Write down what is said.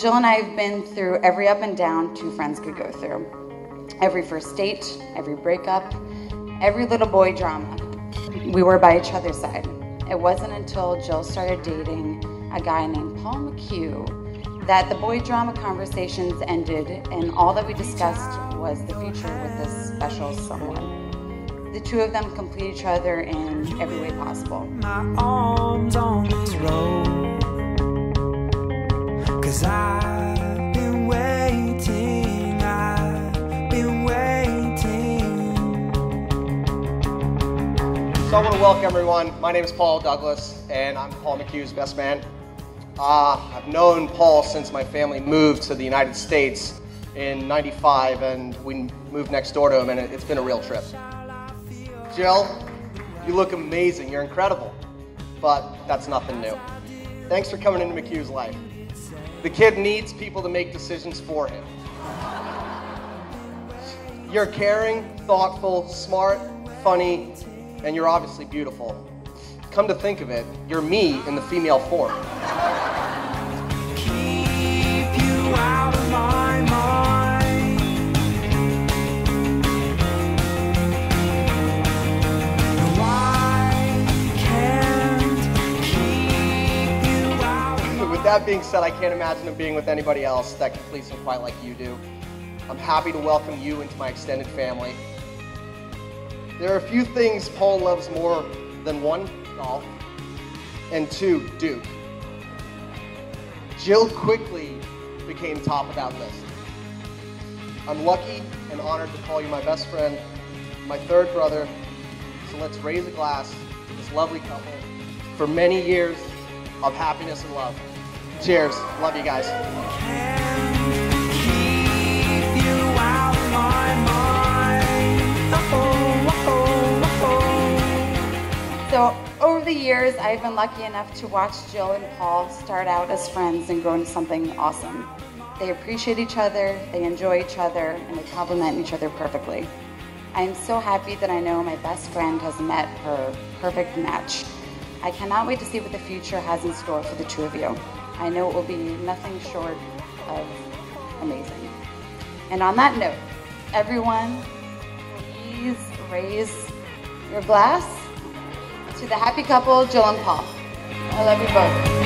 Jill and I have been through every up and down two friends could go through. Every first date, every breakup, every little boy drama. We were by each other's side. It wasn't until Jill started dating a guy named Paul McHugh that the boy drama conversations ended and all that we discussed was the future with this special someone. The two of them complete each other in every way possible. My arms on this road. Cause I've been waiting, I've been waiting. So I want to welcome everyone. My name is Paul Douglas, and I'm Paul McHugh's best man. Uh, I've known Paul since my family moved to the United States in 95, and we moved next door to him, and it- it's been a real trip. Jill, you look amazing. You're incredible. But that's nothing new. Thanks for coming into McHugh's life. The kid needs people to make decisions for him. You're caring, thoughtful, smart, funny, and you're obviously beautiful. Come to think of it, you're me in the female form. That being said, I can't imagine him being with anybody else that completes him quite like you do. I'm happy to welcome you into my extended family. There are a few things Paul loves more than one, golf, and two, Duke. Jill quickly became top of that list. I'm lucky and honored to call you my best friend, my third brother. So let's raise a glass to this lovely couple for many years of happiness and love. Cheers. Love you guys. So, over the years, I've been lucky enough to watch Jill and Paul start out as friends and grow into something awesome. They appreciate each other, they enjoy each other, and they complement each other perfectly. I am so happy that I know my best friend has met her perfect match. I cannot wait to see what the future has in store for the two of you. I know it will be nothing short of amazing. And on that note, everyone, please raise your glass to the happy couple, Jill and Paul. I love you both.